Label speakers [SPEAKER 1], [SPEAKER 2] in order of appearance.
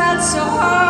[SPEAKER 1] tried so hard.